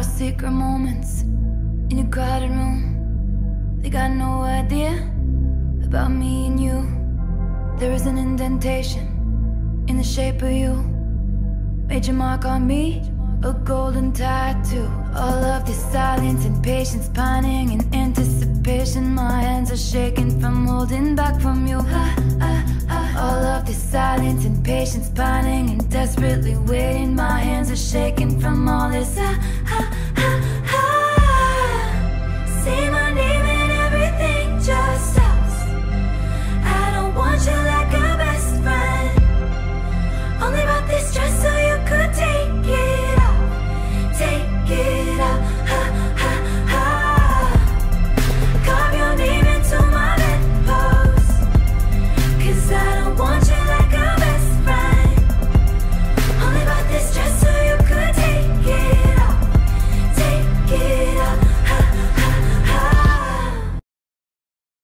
our secret moments in a crowded room. They got no idea about me and you. There is an indentation in the shape of you. Made your mark on me, a golden tattoo. All of this silence and patience, pining and anticipation. My hands are shaking from holding back from you. All of this silence and patience, pining and desperately waiting. My hands are shaking from all this. Ah, ah,